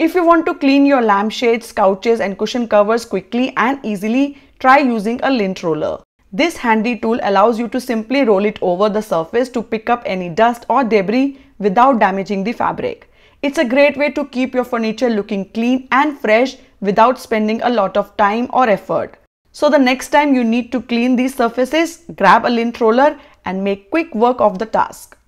If you want to clean your lampshades, couches and cushion covers quickly and easily, try using a lint roller. This handy tool allows you to simply roll it over the surface to pick up any dust or debris without damaging the fabric. It's a great way to keep your furniture looking clean and fresh without spending a lot of time or effort. So the next time you need to clean these surfaces, grab a lint roller and make quick work of the task.